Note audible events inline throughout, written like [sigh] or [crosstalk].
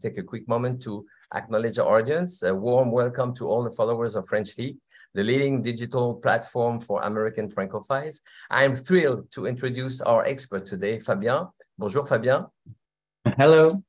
take a quick moment to acknowledge our audience. A warm welcome to all the followers of Frenchly, the leading digital platform for American Francophiles. I am thrilled to introduce our expert today, Fabien. Bonjour, Fabien. Hello.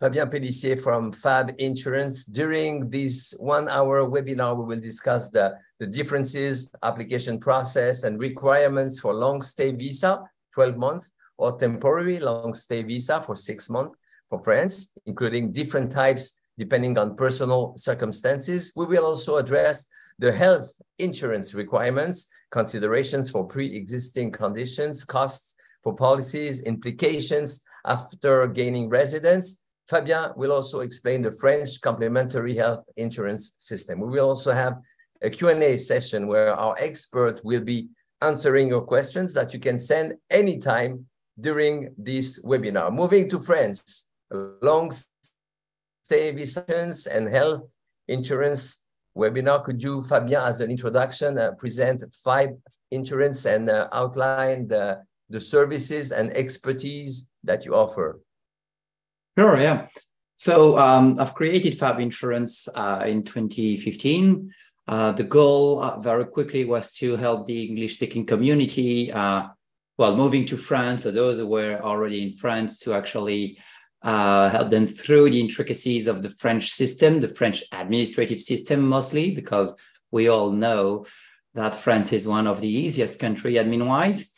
Fabien Pelissier from Fab Insurance. During this one hour webinar, we will discuss the, the differences, application process, and requirements for long stay visa, 12 months, or temporary long stay visa for six months for France, including different types depending on personal circumstances. We will also address the health insurance requirements, considerations for pre-existing conditions, costs for policies, implications after gaining residence. Fabien will also explain the French complementary health insurance system. We will also have a Q&A session where our expert will be answering your questions that you can send anytime during this webinar. Moving to France, long stay visas and health insurance webinar. Could you, Fabien, as an introduction, uh, present Fab insurance and uh, outline the, the services and expertise that you offer? Sure, yeah. So um, I've created Fab Insurance uh, in 2015. Uh, the goal uh, very quickly was to help the English speaking community, uh, well, moving to France, so those who were already in France to actually uh, help them through the intricacies of the French system, the French administrative system mostly, because we all know that France is one of the easiest country admin-wise.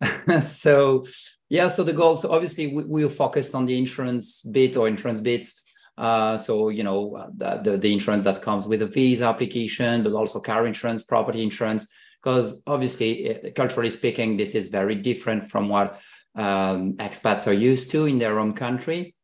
[laughs] so yeah, so the goal, so obviously we, we focused on the insurance bit or insurance bits. Uh, so, you know, the, the, the insurance that comes with a visa application, but also car insurance, property insurance, because obviously, eh, culturally speaking, this is very different from what um, expats are used to in their own country,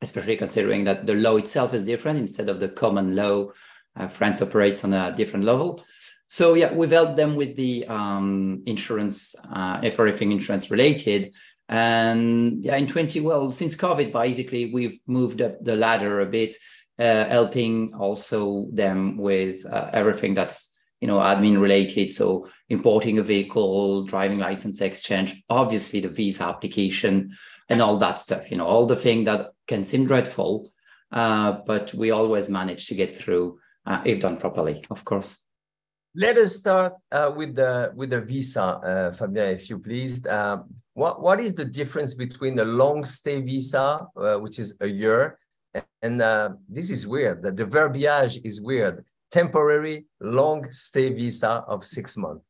especially considering that the law itself is different instead of the common law. Uh, France operates on a different level. So yeah, we've helped them with the um, insurance, uh, if everything insurance related. And yeah, in 20, well, since COVID, basically, we've moved up the ladder a bit, uh, helping also them with uh, everything that's you know, admin related. So importing a vehicle, driving license exchange, obviously the visa application and all that stuff, you know, all the thing that can seem dreadful, uh, but we always manage to get through uh, if done properly, of course. Let us start uh, with the with the visa, uh, Fabien, if you please. Um, what what is the difference between the long stay visa, uh, which is a year, and uh, this is weird. The, the verbiage is weird temporary long stay visa of six months.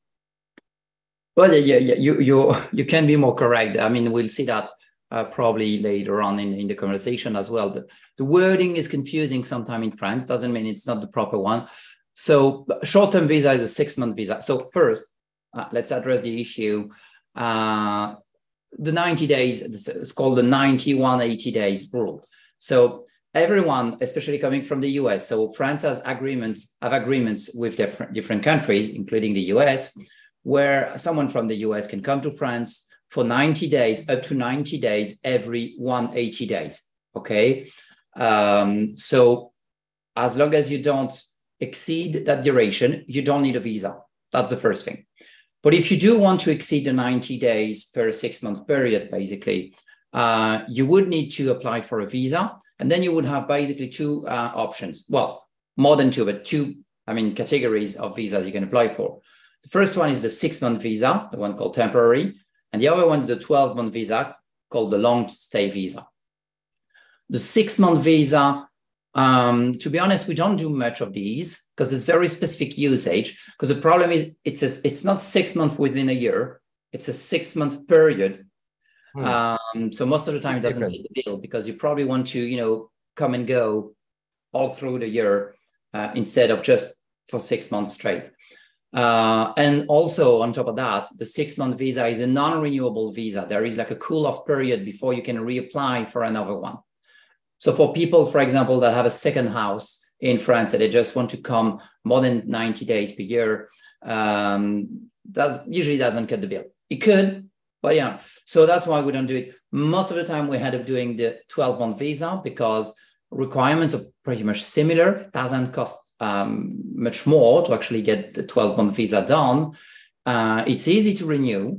Well, yeah, yeah, you you you can be more correct. I mean, we'll see that uh, probably later on in, in the conversation as well. The, the wording is confusing sometimes in France. Doesn't mean it's not the proper one. So short-term visa is a six-month visa. So first, uh, let's address the issue. Uh, the 90 days, it's called the 91 80 days rule. So everyone, especially coming from the US. So France has agreements, have agreements with different, different countries, including the US, where someone from the US can come to France for 90 days, up to 90 days every 180 days. Okay. Um, so as long as you don't exceed that duration, you don't need a visa. That's the first thing. But if you do want to exceed the 90 days per six month period, basically, uh, you would need to apply for a visa. And then you would have basically two uh, options. Well, more than two, but two, I mean, categories of visas you can apply for. The first one is the six month visa, the one called temporary. And the other one is the 12 month visa called the long stay visa. The six month visa, um, to be honest, we don't do much of these because it's very specific usage. Because the problem is it's, a, it's not six months within a year, it's a six month period Hmm. Um, so most of the time it doesn't fit the bill because you probably want to, you know, come and go all through the year uh, instead of just for six months straight. Uh, and also on top of that, the six month visa is a non-renewable visa. There is like a cool off period before you can reapply for another one. So for people, for example, that have a second house in France that they just want to come more than 90 days per year, um, does usually doesn't cut the bill. It could, but yeah, so that's why we don't do it. Most of the time, we end up doing the 12 month visa because requirements are pretty much similar. Doesn't cost um, much more to actually get the 12 month visa done. Uh, it's easy to renew.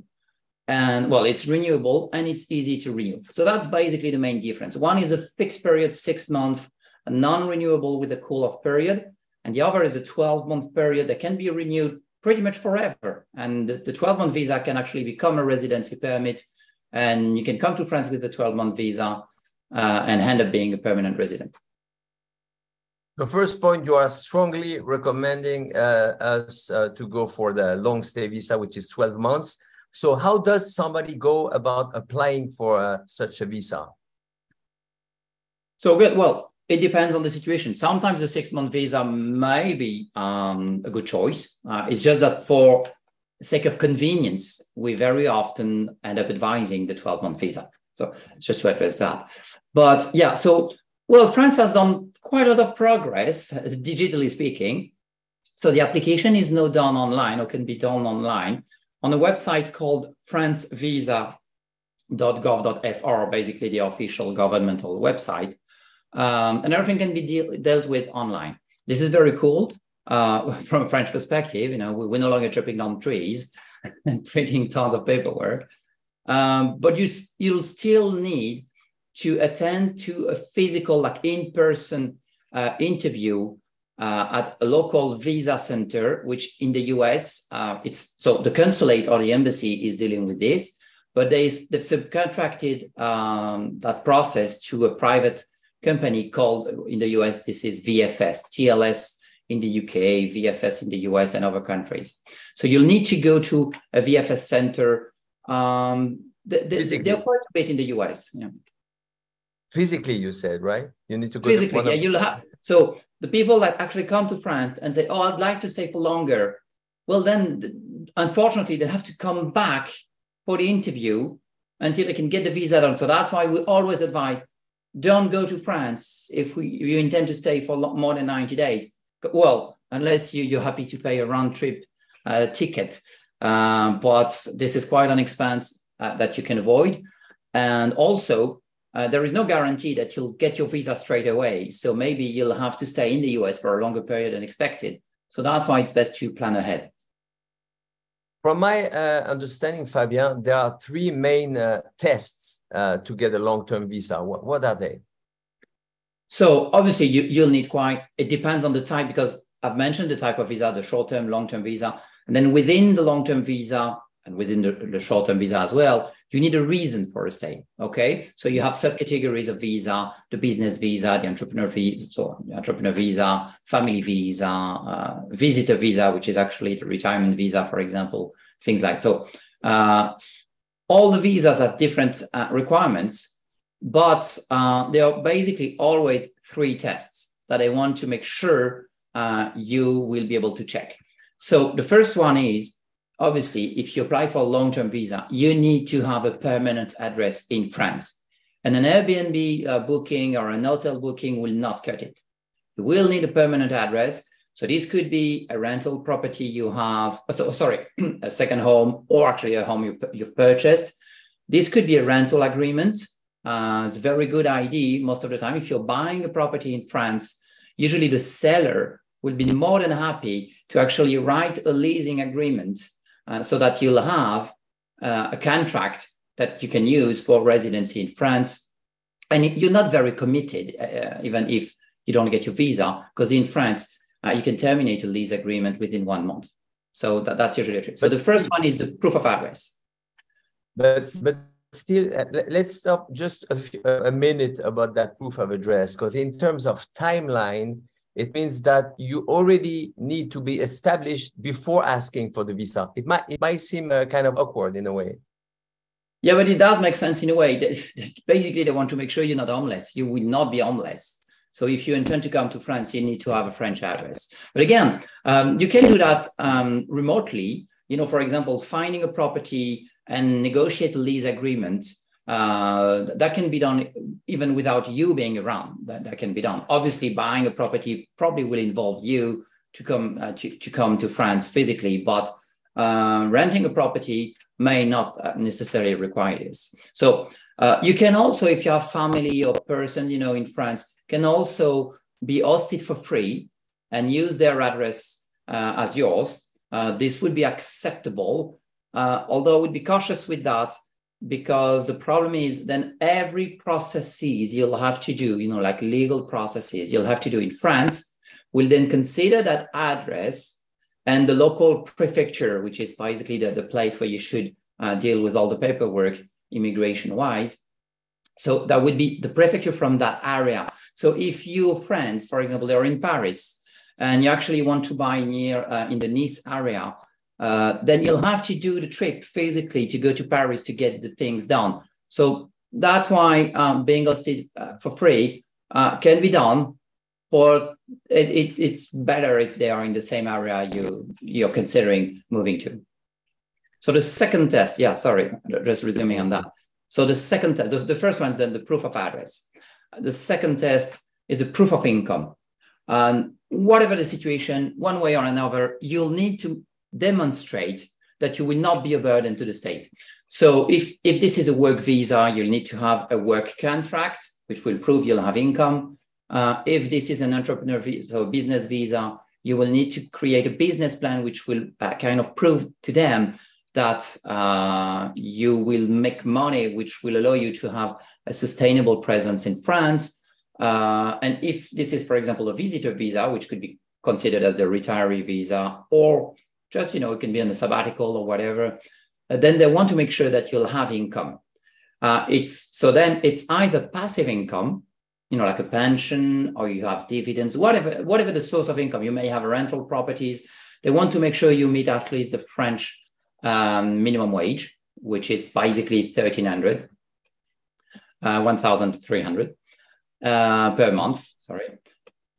and well, it's renewable and it's easy to renew. So that's basically the main difference. One is a fixed period, six month, non-renewable with a cool-off period, and the other is a 12-month period that can be renewed pretty much forever. And the 12-month visa can actually become a residency permit, and you can come to France with a 12-month visa uh, and end up being a permanent resident. The first point, you are strongly recommending uh, us uh, to go for the long stay visa, which is 12 months. So how does somebody go about applying for uh, such a visa? So good. Well, it depends on the situation. Sometimes a six-month visa may be um, a good choice. Uh, it's just that for sake of convenience, we very often end up advising the 12-month visa. So just to address that. But yeah, so well, France has done quite a lot of progress, digitally speaking. So the application is now done online or can be done online on a website called francevisa.gov.fr, basically the official governmental website. Um, and everything can be de- dealt with online. This is very cool uh, [laughs] from a French perspective. You know, we're no longer chopping down trees [laughs] and printing tons of paperwork. Um, but you, you'll still need to attend to a physical, like in-person uh, interview uh, at a local visa center, which in the US, uh, it's so the consulate or the embassy is dealing with this, but they, they've subcontracted um, that process to a private company called in the US, this is VFS, TLS in the UK, VFS in the US and other countries. So you'll need to go to a VFS center. Um, they, they're quite a bit in the US. Yeah. Physically, you said, right? You need to go physically. To yeah, you'll have. So the people that actually come to France and say, "Oh, I'd like to stay for longer," well, then unfortunately they have to come back for the interview until they can get the visa done. So that's why we always advise: don't go to France if, we, if you intend to stay for more than ninety days. Well, unless you, you're happy to pay a round trip uh, ticket, uh, but this is quite an expense uh, that you can avoid, and also uh, there is no guarantee that you'll get your visa straight away. So maybe you'll have to stay in the US for a longer period than expected. So that's why it's best to plan ahead. From my uh, understanding, Fabien, there are three main uh, tests uh, to get a long-term visa. What, what, are they? So obviously you, you'll need quite, it depends on the type because I've mentioned the type of visa, the short-term, long-term visa. And then within the long-term visa and within the, the short-term visa as well, you need a reason for a stay. Okay, so you have subcategories of visa: the business visa, the entrepreneur visa, so entrepreneur visa, family visa, uh, visitor visa, which is actually the retirement visa, for example, things like so. Uh, all the visas have different uh, requirements, but uh, there are basically always three tests that I want to make sure uh, you will be able to check. So the first one is obviously, if you apply for a long-term visa, you need to have a permanent address in France. And an Airbnb uh, booking or an hotel booking will not cut it. You will need a permanent address. So this could be a rental property you have, so, sorry, [clears throat] a second home, or actually a home you, you've purchased. This could be a rental agreement. Uh, it's a very good idea most of the time. If you're buying a property in France, usually the seller will be more than happy to actually write a leasing agreement uh, so that you'll have uh, a contract that you can use for residency in France. And you're not very committed, uh, even if you don't get your visa, because in France, uh, you can terminate a lease agreement within one month. So that, that's usually a trick. So the first one is the proof of address. But, but still, uh, let's stop just a, few, a minute about that proof of address, because in terms of timeline, it means that you already need to be established before asking for the visa. It might it might seem uh, kind of awkward in a way. Yeah, but it does make sense in a way. Basically, they want to make sure you're not homeless. You will not be homeless. So if you intend to come to France, you need to have a French address. But again, um, you can do that um, remotely. You know, for example, finding a property and negotiate a lease agreement uh, that can be done even without you being around. That, that can be done. Obviously, buying a property probably will involve you to come uh, to, to come to France physically, but uh, renting a property may not uh, necessarily require this. So uh, you can also, if you have family or person, you know, in France, can also be hosted for free and use their address uh, as yours. this would be acceptable Uh, although I would be cautious with that because the problem is then every processes you'll have to do, you know, like legal processes you'll have to do in France will then consider that address and the local prefecture, which is basically the, the place where you should uh, deal with all the paperwork immigration wise. So that would be the prefecture from that area. So if your friends, for example, they're in Paris and you actually want to buy near uh, in the Nice area, uh, then you'll have to do the trip physically to go to Paris to get the things done. So that's why um, being hosted uh, for free uh, can be done, but it, it, it's better if they are in the same area you you're considering moving to. So the second test, yeah, sorry, just resuming on that. So the second test, the, first one is then the proof of address. The second test is the proof of income. And whatever the situation, one way or another, you'll need to demonstrate that you will not be a burden to the state. So if, if this is a work visa, you'll need to have a work contract, which will prove you'll have income. Uh, if this is an entrepreneur visa, so business visa, you will need to create a business plan, which will uh, kind of prove to them that uh, you will make money, which will allow you to have a sustainable presence in France. Uh, and if this is, for example, a visitor visa, which could be considered as a retiree visa, or just, you know, it can be on a sabbatical or whatever, uh, then they want to make sure that you'll have income. Uh, it's so then it's either passive income, you know, like a pension, or you have dividends, whatever, whatever the source of income. You may have rental properties. They want to make sure you meet at least the French um, minimum wage, which is basically 1300, uh, 1300 uh, per month, sorry.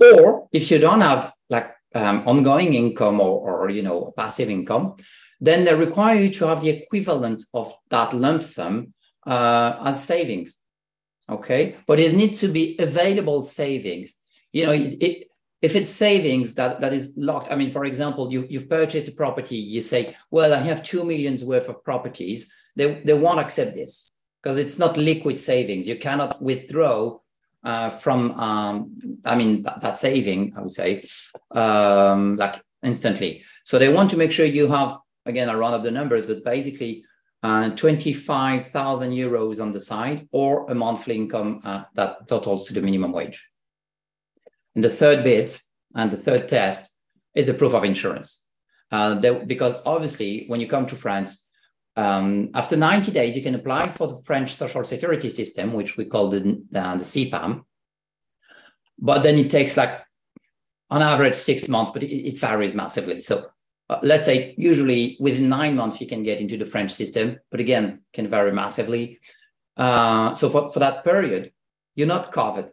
Or if you don't have like um, ongoing income or, or, you know, passive income, then they require you to have the equivalent of that lump sum uh, as savings. Okay, but it needs to be available savings. You know, it, it, if it's savings that, that is locked, I mean, for example, you, you've purchased a property, you say, well, I have two millions worth of properties. They, they won't accept this because it's not liquid savings. You cannot withdraw uh, from, um, I mean, that, that, saving, I would say, um, like instantly. So they want to make sure you have, again, I run up the numbers, but basically uh, 25,000 euros on the side or a monthly income uh, that totals to the minimum wage. And the third bit and the third test is the proof of insurance. Uh, because obviously, when you come to France, um, after 90 days, you can apply for the French social security system, which we call the, the, the CPAM. But then it takes like on average six months, but it, it varies massively. So uh, let's say usually within nine months, you can get into the French system, but again, can vary massively. Uh, so for, for that period, you're not covered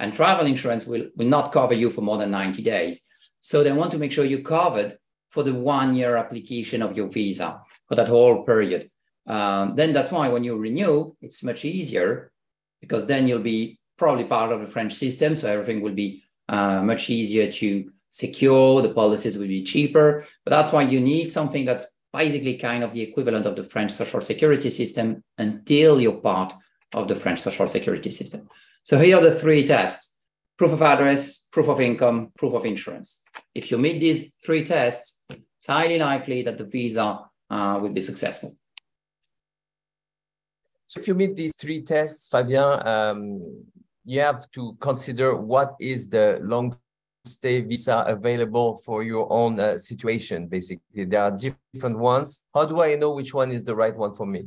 and travel insurance will, will not cover you for more than 90 days. So they want to make sure you're covered for the one year application of your visa for that whole period. Um, then that's why when you renew, it's much easier because then you'll be probably part of the French system. So everything will be uh, much easier to secure, the policies will be cheaper. But that's why you need something that's basically kind of the equivalent of the French social security system until you're part of the French social security system. So here are the three tests, proof of address, proof of income, proof of insurance. If you meet these three tests, it's highly likely that the visa uh, will be successful. So if you meet these three tests, Fabien, um, you have to consider what is the long stay visa available for your own uh, situation, basically. There are different ones. How do I know which one is the right one for me?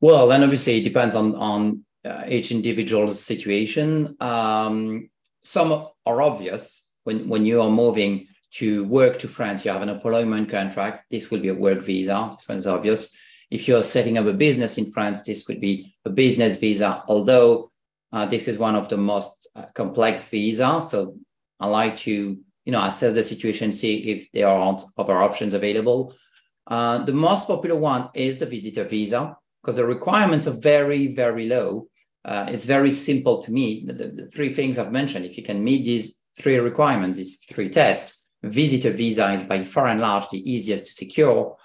Well, and obviously it depends on, on uh, each individual's situation. Um, some are obvious when, when you are moving to work to France, you have an employment contract. This will be a work visa. This one's obvious. If you're setting up a business in France, this could be a business visa, although uh, this is one of the most uh, complex visas. So I like to, you know, assess the situation, see if there aren't other options available. Uh, the most popular one is the visitor visa because the requirements are very, very low uh, it's very simple to me. The, the, three things I've mentioned, if you can meet these three requirements, these three tests, visitor visa is by far and large the easiest to secure.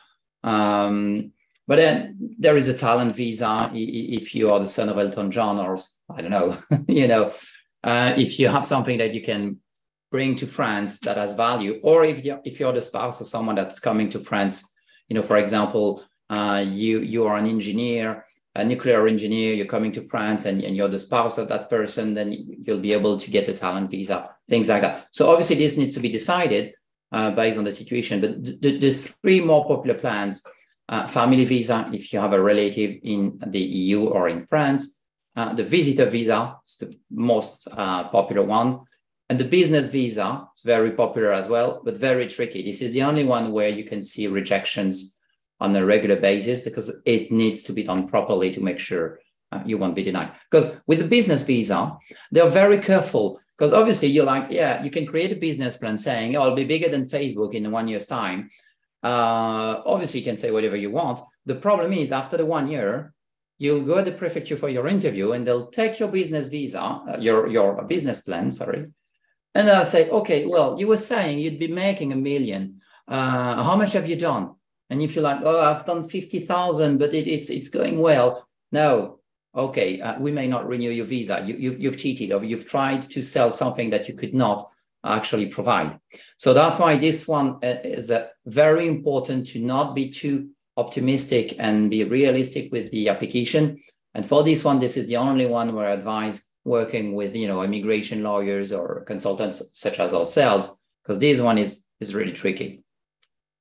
Um, but then there is a talent visa if you are the son of Elton John or I don't know, [laughs] you know, uh, if you have something that you can bring to France that has value, or if you're, if you're the spouse of someone that's coming to France You know, for example, uh, you you are an engineer, a nuclear engineer, you're coming to France and, and you're the spouse of that person, then you'll be able to get a talent visa, things like that. So obviously this needs to be decided uh, based on the situation. But the, the three more popular plans, uh, family visa, if you have a relative in the EU or in France, uh, the visitor visa is the most uh, popular one. And the business visa is very popular as well, but very tricky. This is the only one where you can see rejections on a regular basis because it needs to be done properly to make sure uh, you won't be denied. Because with the business visa, they're very careful because obviously you're like, yeah, you can create a business plan saying, oh, I'll be bigger than Facebook in one year's time. Uh, obviously, you can say whatever you want. The problem is after the one year, you'll go to the prefecture for your interview and they'll take your business visa, uh, your, your business plan, sorry. And they'll say, okay, well, you were saying you'd be making a million. Uh, how much have you done? And if you're like, oh, I've done 50,000, but it, it's, it's going well. No, okay, uh, we may not renew your visa. You, you, you've cheated or you've tried to sell something that you could not actually provide. So that's why this one uh, is uh, very important to not be too optimistic and be realistic with the application. And for this one, this is the only one where I advise working with you know immigration lawyers or consultants such as ourselves, because this one is is really tricky.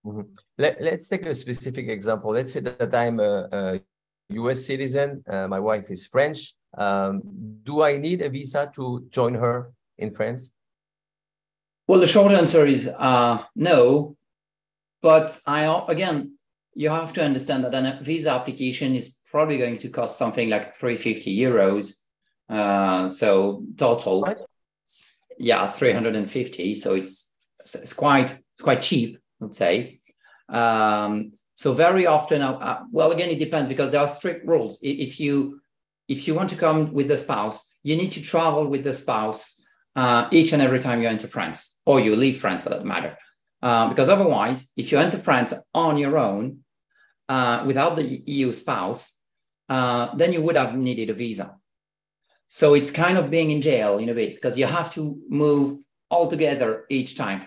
Mm-hmm. Let, let's take a specific example. Let's say that I'm a, a US citizen, uh, my wife is French. Um, do I need a visa to join her in France? Well, the short answer is uh, no. But I again, you have to understand that a visa application is probably going to cost something like 350 euros. Uh, so total, right. yeah, 350. So it's it's quite it's quite cheap let's say. Um, so very often, uh, uh, well, again, it depends because there are strict rules. If you if you want to come with the spouse, you need to travel with the spouse uh, each and every time you enter France, or you leave France for that matter. Uh, because otherwise, if you enter France on your own uh, without the EU spouse, then you would have needed a visa. So it's kind of being in jail in a bit because you have to move all together each time.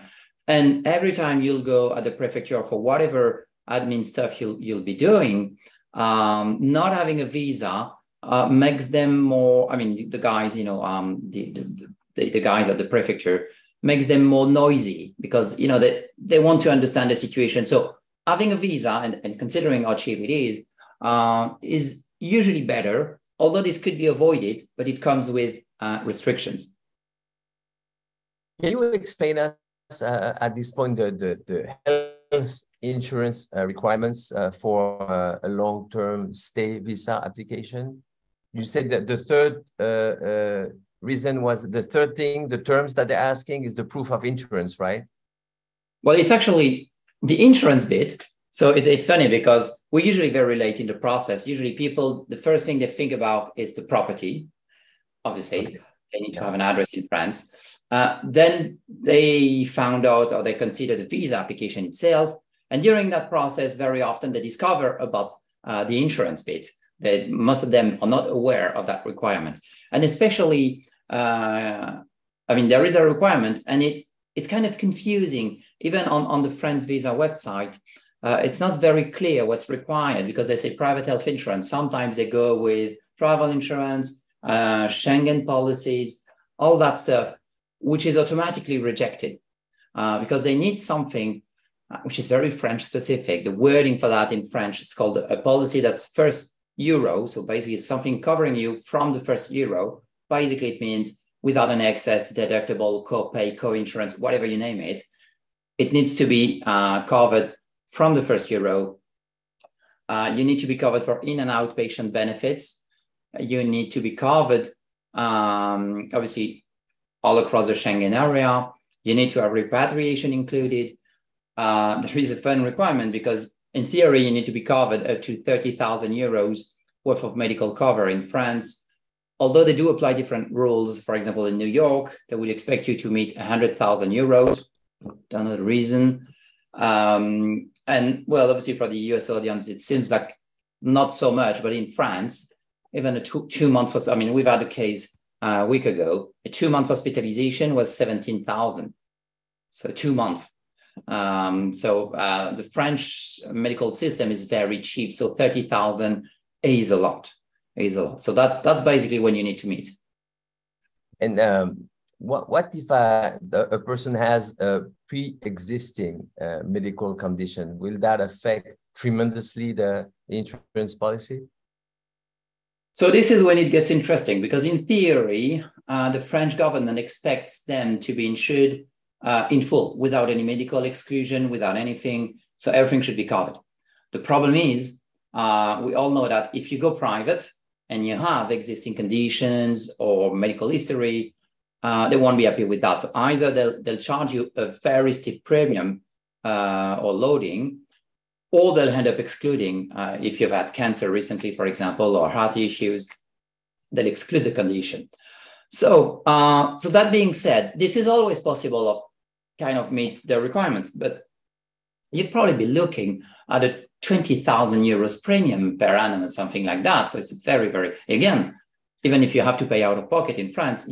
And every time you'll go at the prefecture for whatever admin stuff you'll, you'll be doing, um, not having a visa uh, makes them more, I mean, the guys, you know, um, the, the, the, the guys at the prefecture makes them more noisy because, you know, they, they want to understand the situation. So having a visa and, and considering how cheap it is, uh, is usually better, although this could be avoided, but it comes with uh, restrictions. Can you explain us uh, at this point the, the, the health insurance uh, requirements uh, for uh, a long-term stay visa application? You said that the third uh, uh, reason was the third thing, the terms that they're asking is the proof of insurance, right? Well, it's actually the insurance bit. So it, it's funny because we're usually very late in the process. Usually people, the first thing they think about is the property, obviously. Okay they need to have an address in France. Uh, then they found out or they considered the visa application itself. And during that process, very often they discover about uh, the insurance bit. That most of them are not aware of that requirement. And especially, uh, I mean, there is a requirement and it, it's kind of confusing. Even on, on the France visa website, uh, it's not very clear what's required because they say private health insurance. Sometimes they go with travel insurance, uh, Schengen policies, all that stuff, which is automatically rejected uh, because they need something uh, which is very French specific. The wording for that in French is called a policy that's first euro. So basically, something covering you from the first euro. Basically, it means without an excess, deductible, copay, co-insurance, whatever you name it. It needs to be uh, covered from the first euro. Uh, you need to be covered for in and outpatient benefits you need to be covered, um, obviously, all across the Schengen area. You need to have repatriation included. Uh, [laughs] there is a fund requirement because, in theory, you need to be covered up to 30,000 euros worth of medical cover in France. Although they do apply different rules, for example, in New York, they would expect you to meet 100,000 euros. Don't know the reason. Um, and well, obviously, for the US audience, it seems like not so much, but in France, even a two, two month, I mean, we've had a case a week ago, a two month hospitalization was 17,000. So two month. Um, so uh, the French medical system is very cheap. So 30,000 is a lot, is a lot. So that's, that's basically when you need to meet. And um, what, what if uh, a person has a pre-existing uh, medical condition? Will that affect tremendously the insurance policy? So this is when it gets interesting because in theory, uh, the French government expects them to be insured uh, in full without any medical exclusion, without anything. So everything should be covered. The problem is, uh, we all know that if you go private and you have existing conditions or medical history, uh, they won't be happy with that. So either they'll, they'll charge you a very steep premium uh, or loading, or they'll end up excluding uh, if you've had cancer recently, for example, or heart issues, they'll exclude the condition. So, uh, so that being said, this is always possible of kind of meet the requirements, but you'd probably be looking at a 20,000 euros premium per annum or something like that. So it's very, very, again, even if you have to pay out of pocket in France,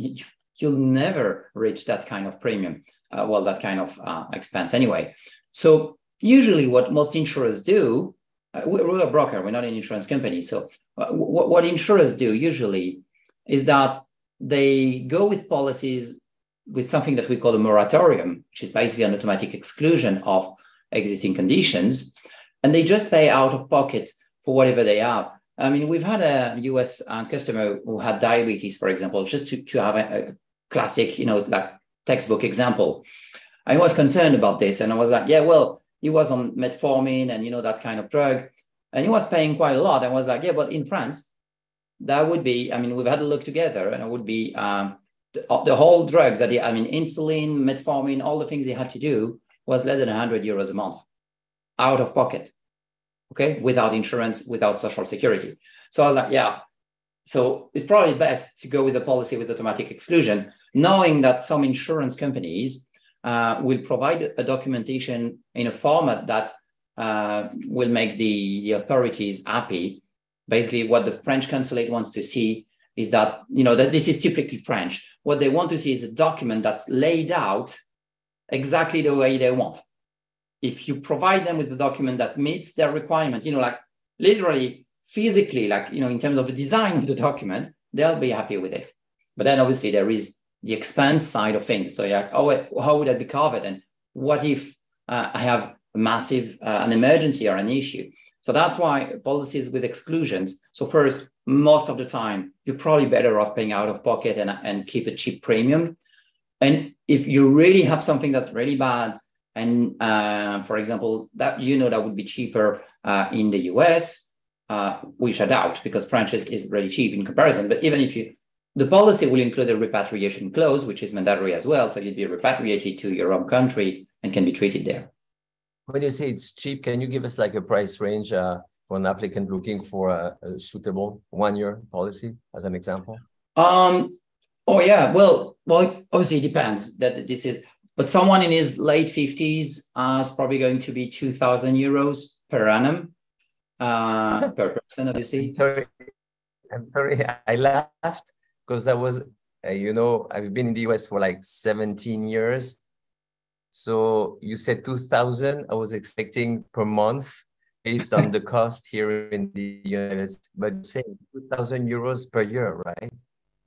you'll never reach that kind of premium. Uh, well, that kind of uh, expense anyway. So usually what most insurers do, uh, we're a broker, we're not an insurance company. So uh, what, insurers do usually is that they go with policies with something that we call a moratorium, which is basically an automatic exclusion of existing conditions, and they just pay out of pocket for whatever they have. I mean, we've had a US uh, customer who had diabetes, for example, just to, to have a, a classic, you know, like textbook example. I was concerned about this, and I was like, yeah, well, he was on metformin and you know that kind of drug, and he was paying quite a lot. I was like, yeah, but in France, that would be. I mean, we've had a look together, and it would be um, the, the, whole drugs that he, I mean, insulin, metformin, all the things he had to do was less than 100 euros a month, out of pocket. Okay, without insurance, without social security. So I was like, yeah. So it's probably best to go with a policy with automatic exclusion, knowing that some insurance companies uh, will provide a documentation in a format that uh, will make the, the authorities happy. Basically, what the French consulate wants to see is that, you know, that this is typically French. What they want to see is a document that's laid out exactly the way they want. If you provide them with a document that meets their requirement, you know, like literally physically, like, you know, in terms of the design of the document, they'll be happy with it. But then obviously there is the expense side of things. So yeah, oh, how would that be covered? And what if uh, I have a massive, uh, an emergency or an issue? So that's why policies with exclusions. So first, most of the time, you're probably better off paying out of pocket and, and keep a cheap premium. And if you really have something that's really bad, and uh, for example, that you know that would be cheaper uh, in the US, uh, which I doubt because French is, is really cheap in comparison. But even if you the policy will include a repatriation clause, which is mandatory as well. So you'd be repatriated to your home country and can be treated there. When you say it's cheap, can you give us like a price range uh, for an applicant looking for a, a suitable one-year policy, as an example? Um, oh yeah, well, well, obviously it depends. That this is, but someone in his late fifties uh, is probably going to be two thousand euros per annum uh, [laughs] per person, obviously. Sorry, I'm sorry, I laughed because I was, uh, you know, I've been in the US for like 17 years. So you said 2000, I was expecting per month based on the [laughs] cost here in the United States, but say 2000 euros per year, right?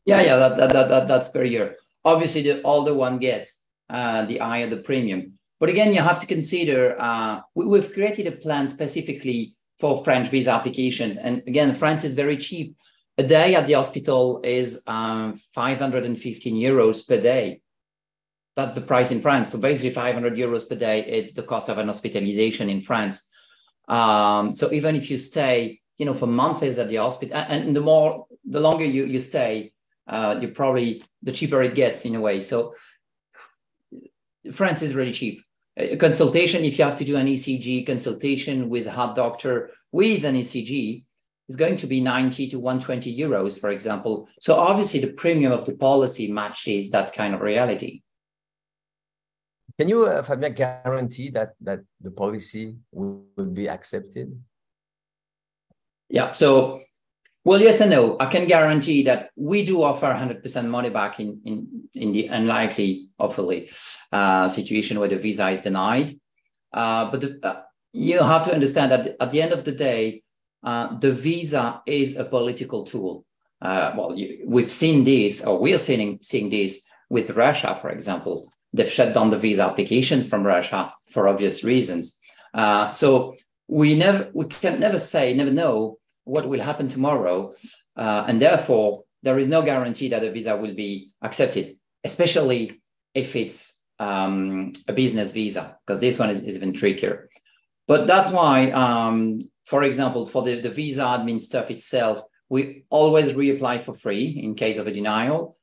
Yeah, yeah, that, that, that, that that's per year. Obviously, the older one gets, uh, the higher the premium. But again, you have to consider uh, we, have created a plan specifically for French visa applications. And again, France is very cheap a day at the hospital is um, 515 euros per day. That's the price in France. So basically, 500 euros per day is the cost of an hospitalization in France. Um, so even if you stay, you know, for months at the hospital, and the more, the longer you you stay, uh, you probably the cheaper it gets in a way. So France is really cheap. A consultation, if you have to do an ECG consultation with a heart doctor with an ECG, is going to be 90 to 120 euros, for example. So obviously the premium of the policy matches that kind of reality. Can you, uh, Fabien, guarantee that, that the policy will, will be accepted? Yeah, so, well, yes and no. I can guarantee that we do offer 100% money back in, in, in the unlikely, hopefully, uh, situation where the visa is denied. Uh, but the, uh, you have to understand that at the end of the day, uh, the visa is a political tool. Uh, well, you, we've seen this, or we're seeing, seeing this with Russia, for example. They've shut down the visa applications from Russia for obvious reasons. Uh, so we never, we can never say, never know what will happen tomorrow, uh, and therefore there is no guarantee that a visa will be accepted, especially if it's um, a business visa, because this one is, is, even trickier. But that's why, um, for example, for the, the visa admin stuff itself, we always reapply for free in case of a denial.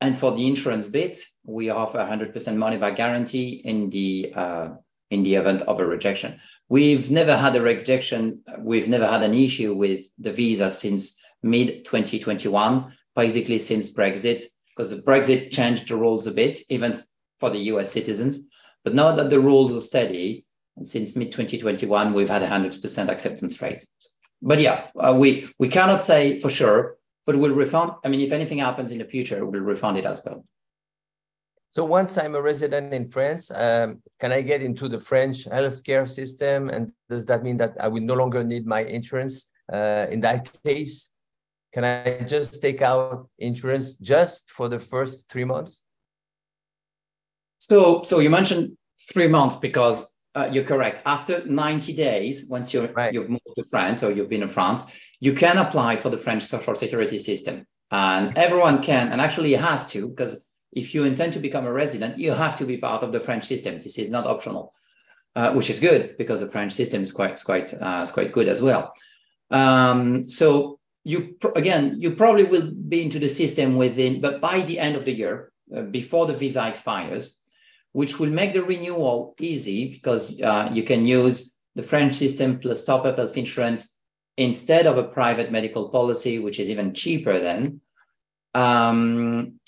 And for the insurance bit, we offer 100% money back guarantee in the uh, in the event of a rejection. We've never had a rejection. We've never had an issue with the visa since mid 2021, basically since Brexit, because Brexit changed the rules a bit, even for the US citizens. But now that the rules are steady, and since mid 2021, we've had a 100% acceptance rate. But yeah, uh, we, we cannot say for sure, but we'll refund. I mean, if anything happens in the future, we'll refund it as well. So once I'm a resident in France, um, can I get into the French healthcare system? And does that mean that I will no longer need my insurance? Uh, in that case, can I just take out insurance just for the first three months? So, so you mentioned three months because uh, you're correct. After 90 days, once you're, right. you've moved to France or you've been in France, you can apply for the French social security system. And everyone can, and actually has to, because if you intend to become a resident, you have to be part of the French system. This is not optional, uh, which is good because the French system is quite, quite, uh, is quite good as well. Um, so you again, you probably will be into the system within, but by the end of the year, uh, before the visa expires, which will make the renewal easy because uh, you can use the French system plus top-up health insurance instead of a private medical policy, which is even cheaper then. Um,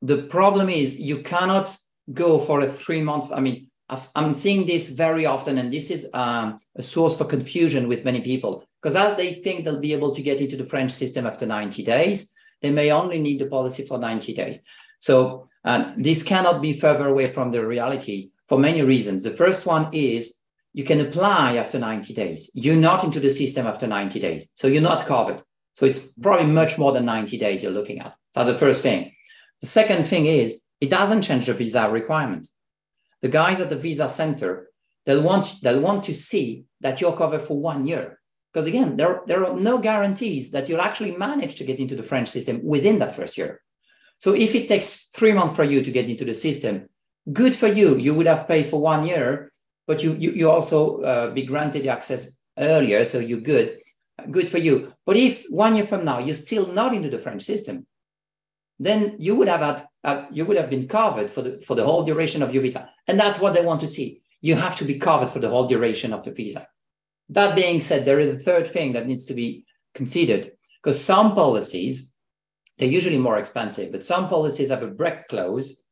the problem is you cannot go for a three month. I mean, I'm seeing this very often, and this is um, a source for confusion with many people because as they think they'll be able to get into the French system after 90 days, they may only need the policy for 90 days. So uh, this cannot be further away from the reality for many reasons. The first one is you can apply after 90 days. You're not into the system after 90 days, so you're not covered. So it's probably much more than 90 days you're looking at. That's the first thing. The second thing is it doesn't change the visa requirement. The guys at the visa center, they'll want, they'll want to see that you're covered for one year. Because again, there, there are no guarantees that you'll actually manage to get into the French system within that first year. So if it takes three months for you to get into the system, good for you. You would have paid for one year, but you, you, you also uh, be granted access earlier, so you're good. Good for you. But if one year from now you're still not into the French system, then you would have had uh, you would have been covered for the for the whole duration of your visa, and that's what they want to see. You have to be covered for the whole duration of the visa. That being said, there is a third thing that needs to be considered because some policies they're usually more expensive, but some policies have a break clause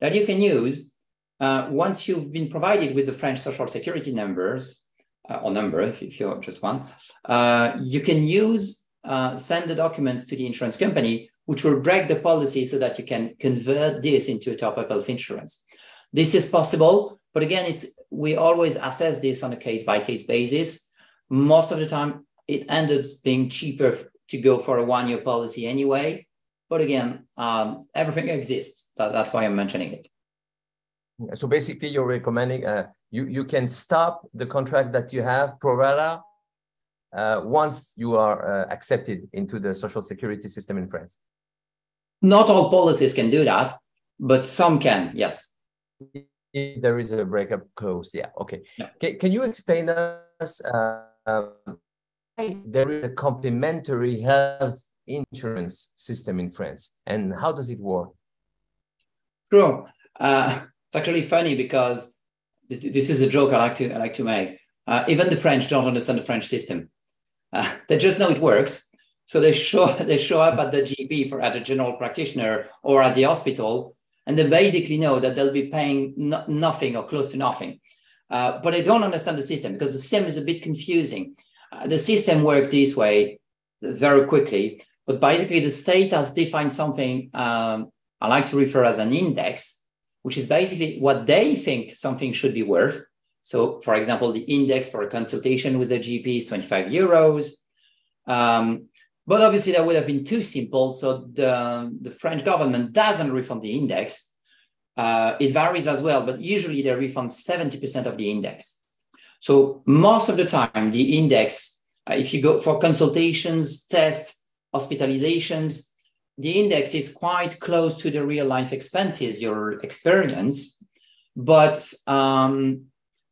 that you can use uh, once you've been provided with the French social security numbers uh, or number, if, if you're just one, uh, you can use uh, send the documents to the insurance company which will break the policy so that you can convert this into a top-up health insurance. This is possible, but again, it's we always assess this on a case-by-case basis. Most of the time, it ended up being cheaper to go for a one-year policy anyway. But again, um, everything exists. That, that's why I'm mentioning it. So basically, you're recommending uh, you you can stop the contract that you have pro rata uh, once you are uh, accepted into the social security system in France. Not all policies can do that, but some can, yes. There is a breakup clause, yeah, okay. Yeah. Can, can you explain us uh, there is a complementary health insurance system in France and how does it work? Sure. Uh, it's actually funny because this is a joke I like to, I like to make. Uh, even the French don't understand the French system. Uh, they just know it works, so they show [laughs] they show up at the GP for at a general practitioner or at the hospital, and they basically know that they'll be paying no, nothing or close to nothing. Uh, but they don't understand the system because the system is a bit confusing. Uh, the system works this way very quickly, but basically the state has defined something um, I like to refer as an index, which is basically what they think something should be worth. So, for example, the index for a consultation with the GP is 25 euros. Um, but obviously, that would have been too simple. So, the, the French government doesn't refund the index. Uh, it varies as well, but usually they refund 70% of the index. So, most of the time, the index, uh, if you go for consultations, tests, hospitalizations, the index is quite close to the real life expenses, your experience. But um,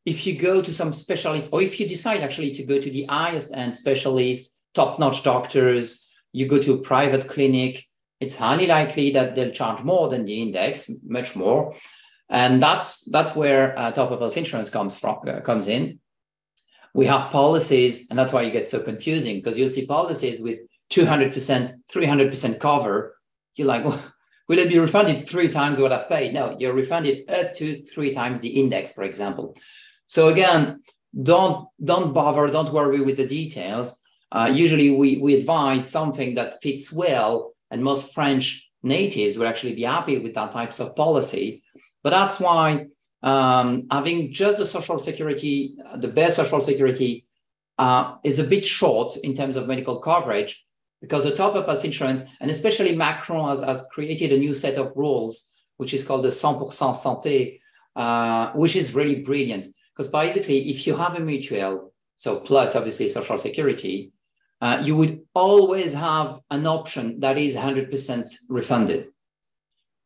if you go to some specialists, or if you decide actually to go to the highest end specialist, top notch doctors, you go to a private clinic, it's highly likely that they'll charge more than the index, much more. And that's, that's where uh, top of health insurance comes, from, uh, comes in. We have policies, and that's why you get so confusing because you'll see policies with 200%, 300% cover, you're like, well, will it be refunded three times what I've paid? No, you're refunded up to three times the index, for example. So again, don't don't bother, don't worry with the details. Uh, usually, we we advise something that fits well, and most French natives would actually be happy with that types of policy. But that's why um, having just the social security, the best social security, uh, is a bit short in terms of medical coverage because the top-up health insurance, and especially Macron has, has created a new set of rules, which is called the 100% santé, uh, which is really brilliant. Because basically, if you have a mutual, so plus obviously social security, uh, you would always have an option that is 100% refunded,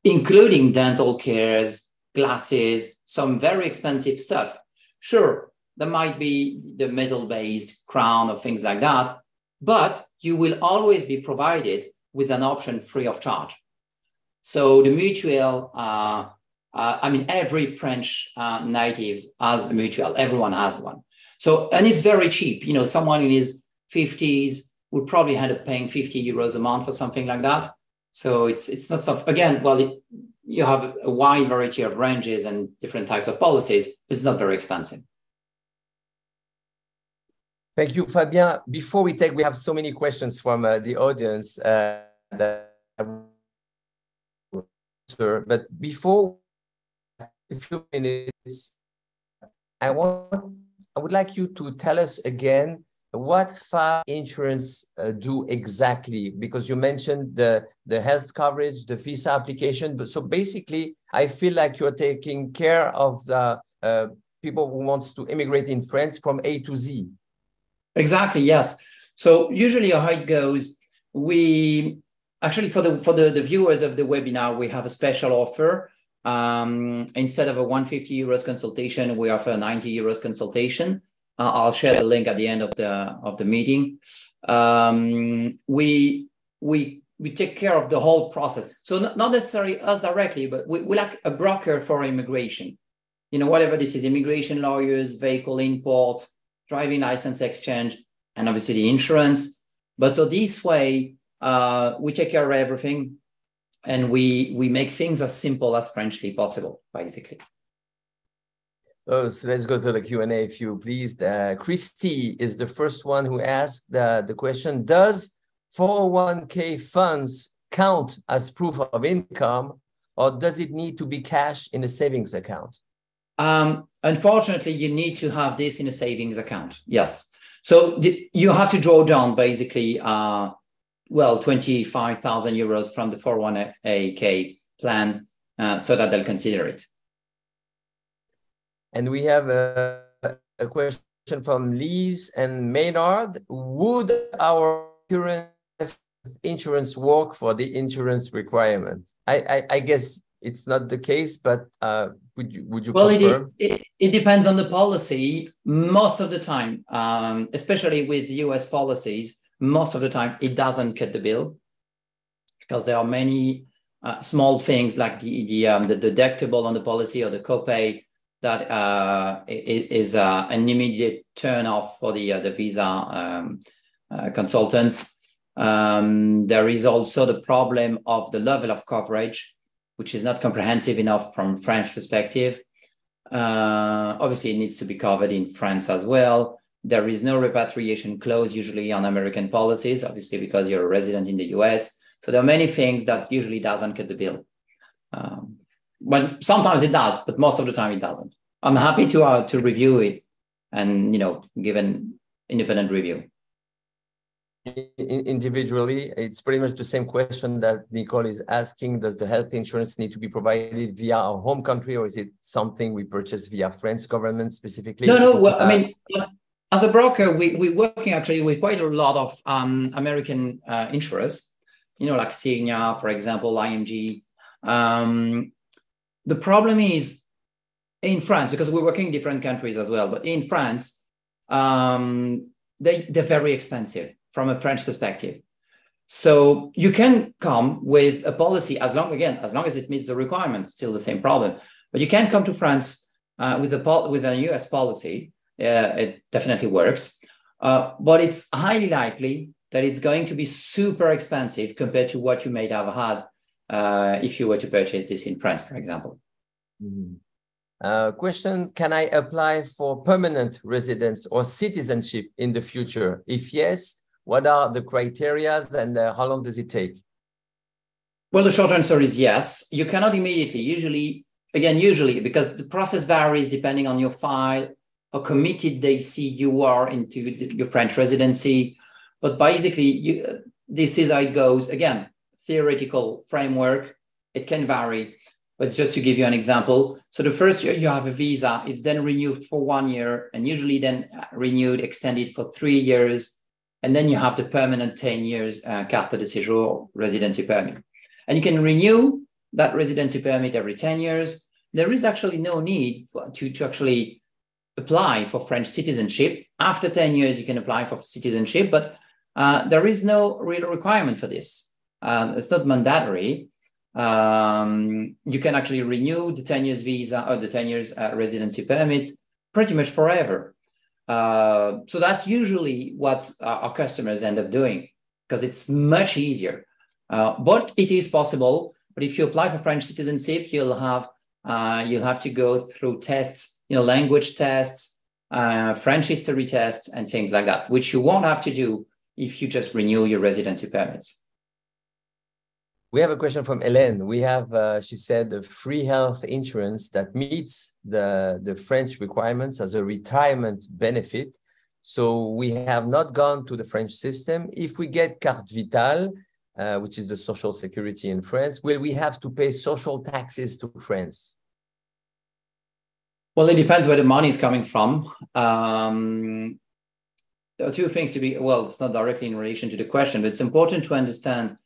including dental cares, glasses, some very expensive stuff. Sure, there might be the metal-based crown or things like that, but you will always be provided with an option free of charge. So the mutual, uh, uh, I mean, every French uh, natives has a mutual. Everyone has one. So, and it's very cheap. You know, someone in his 50s would probably end up paying 50 euros a month or something like that. So it's it's not something, again, well, it, you have a wide variety of ranges and different types of policies. It's not very expensive. Thank you, Fabien. Before we take, we have so many questions from uh, the audience. Uh, but before a few minutes, I want, I would like you to tell us again what FAB insurance uh, do exactly, because you mentioned the, the health coverage, the visa application. But so basically, I feel like you're taking care of the uh, people who wants to immigrate in France from A to Z. Exactly. Yes. So usually how it goes, we actually for the for the, the viewers of the webinar, we have a special offer. Um, instead of a 150 euros consultation, we offer a 90 euros consultation. Uh, I'll share the link at the end of the of the meeting. Um, we we we take care of the whole process. So not, not necessarily us directly, but we, we like a broker for immigration. You know, whatever this is, immigration lawyers, vehicle import, driving license exchange, and obviously the insurance. But so this way, uh, we take care of everything, and we we make things as simple as Frenchly possible, basically. Oh, so let's go to the Q&A if you please. Uh, Christy is the first one who asked the, the question, does 401k funds count as proof of income or does it need to be cash in a savings account? Um, unfortunately, you need to have this in a savings account. Yes. So you have to draw down basically, uh, well, 25,000 euros from the 401k plan uh, so that they'll consider it. And we have a, a question from Lise and Maynard. Would our current insurance work for the insurance requirement? I, I, I guess it's not the case, but uh, would you would you well, confirm? It, it, it depends on the policy. Most of the time, um, especially with U.S. policies, most of the time it doesn't cut the bill because there are many uh, small things like the the, um, the deductible on the policy or the copay that uh, is uh, an immediate turn off for the uh, the visa um, uh, consultants. Um, there is also the problem of the level of coverage which is not comprehensive enough from French perspective. Uh, obviously, it needs to be covered in France as well. There is no repatriation clause usually on American policies, obviously because you're a resident in the US. So there are many things that usually doesn't cut the bill. Um, but sometimes it does, but most of the time it doesn't. I'm happy to uh, to review it and you know give an independent review. Individually, it's pretty much the same question that Nicole is asking. Does the health insurance need to be provided via our home country, or is it something we purchase via French government specifically? No, no. Well, uh, I mean, as a broker, we, we're working actually with quite a lot of um, American uh, insurers, you know, like Cigna, for example, IMG. Um, the problem is in France, because we're working in different countries as well, but in France, um, they, they're very expensive from a French perspective. So you can come with a policy as long, again, as long as it meets the requirements, still the same problem. But you can come to France uh, with, a, with a US policy. Uh, it definitely works. Uh, but it's highly likely that it's going to be super expensive compared to what you may have had uh, if you were to purchase this in France, for example. Mm-hmm. Uh, question, can I apply for permanent residence or citizenship in the future? If yes, what are the criteria and uh, how long does it take? Well, the short answer is yes. You cannot immediately, usually, again, usually, because the process varies depending on your file, how committed they see you are into your French residency. But basically, you, this is how it goes. Again, theoretical framework, it can vary. But just to give you an example, so the first year you have a visa, it's then renewed for one year and usually then uh, renewed, extended for three years. And then you have the permanent 10 years uh, carte de séjour residency permit. And you can renew that residency permit every 10 years. There is actually no need for, to, to actually apply for French citizenship. After 10 years, you can apply for citizenship, but uh, there is no real requirement for this. Um, it's not mandatory um, you can actually renew the 10 years visa or the 10 years uh, residency permit pretty much forever. Uh, so that's usually what our customers end up doing because it's much easier. Uh, but it is possible. But if you apply for French citizenship, you'll have uh, you'll have to go through tests, you know, language tests, uh, French history tests, and things like that, which you won't have to do if you just renew your residency permits. We have a question from Hélène. We have, uh, she said, a free health insurance that meets the, the French requirements as a retirement benefit. So we have not gone to the French system. If we get carte vitale, uh, which is the social security in France, will we have to pay social taxes to France? Well, it depends where the money is coming from. Um, there are two things to be, well, it's not directly in relation to the question, but it's important to understand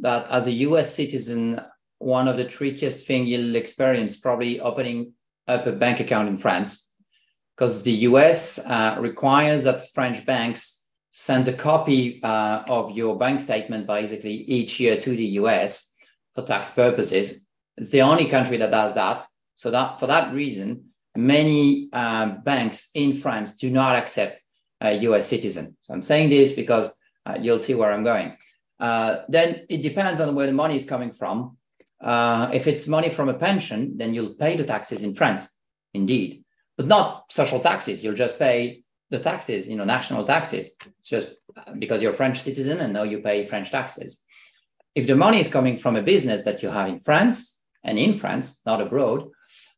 that as a US citizen, one of the trickiest things you'll experience probably opening up a bank account in France, because the US uh, requires that French banks sends a copy uh, of your bank statement basically each year to the US for tax purposes. It's the only country that does that. So that for that reason, many uh, banks in France do not accept a US citizen. So I'm saying this because uh, you'll see where I'm going. Uh, then it depends on where the money is coming from. Uh, if it's money from a pension, then you'll pay the taxes in France, indeed, but not social taxes. You'll just pay the taxes, you know, national taxes. It's just because you're a French citizen and now you pay French taxes. If the money is coming from a business that you have in France and in France, not abroad,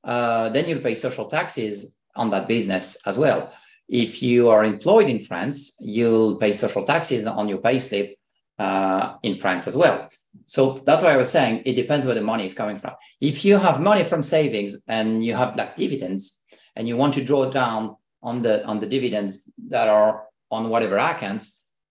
uh, then you'll pay social taxes on that business as well. If you are employed in France, you'll pay social taxes on your payslip uh, in France as well. So that's why I was saying it depends where the money is coming from. If you have money from savings and you have like dividends and you want to draw down on the on the dividends that are on whatever accounts,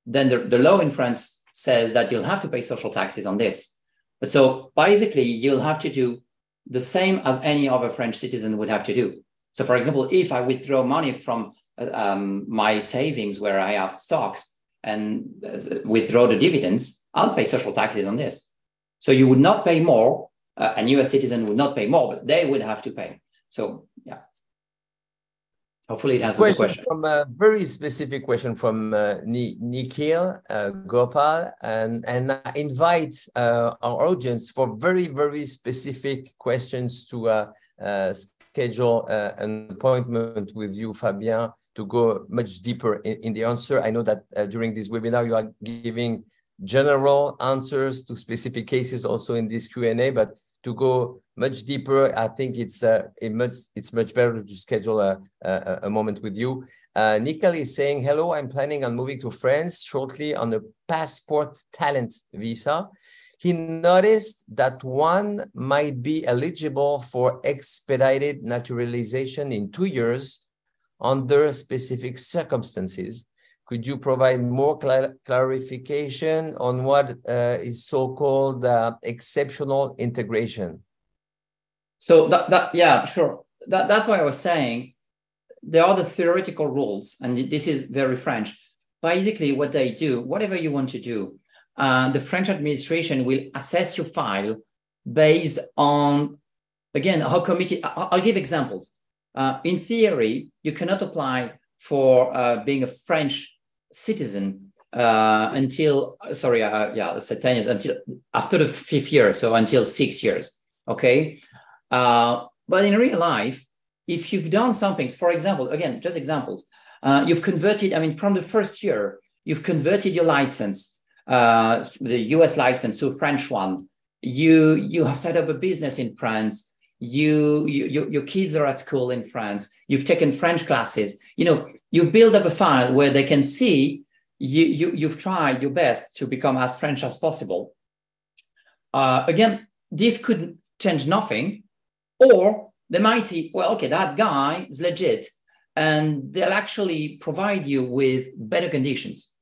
then the, the law in France says that you'll have to pay social taxes on this. But so basically you'll have to do the same as any other French citizen would have to do. So for example, if I withdraw money from uh, um, my savings where I have stocks, and withdraw the dividends, I'll pay social taxes on this. So you would not pay more. Uh, a US citizen would not pay more, but they would have to pay. So yeah. Hopefully it answers question the question. From a very specific question from uh, Nikhil uh, Gopal, and, and I invite uh, our audience for very, very specific questions to uh, uh, schedule uh, an appointment with you, Fabien, to go much deeper in, in the answer. I know that uh, during this webinar, you are giving general answers to specific cases also in this Q&A, but to go much deeper, I think it's uh, it much it's much better to schedule a a, a moment with you. Uh, Nicole is saying, "Hello, I'm planning on moving to France shortly on a passport talent visa." He noticed that one might be eligible for expedited naturalization in two years under specific circumstances. Could you provide more cl clarification on what uh, is so-called uh, exceptional integration? So that, that yeah, sure. That, that's why I was saying there are the theoretical rules, and this is very French. Basically, what they do, whatever you want to do, uh, the French administration will assess your file based on, again, how committed. I'll give examples. Uh, in theory, you cannot apply for uh, being a French citizen uh, until, sorry, uh, yeah, let's say 10 years, until after the fifth year, so until six years, okay? Uh, but in real life, if you've done something, for example, again, just examples, uh, you've converted, I mean, from the first year, you've converted your license, uh, the US license to a French one. You, you have set up a business in France. You, you, you, your kids are at school in France. You've taken French classes. You know, you've built up a file where they can see you, you, you've tried your best to become as French as possible. Uh, again, this could change nothing, or they might say, well, okay, that guy is legit, and they'll actually provide you with better conditions.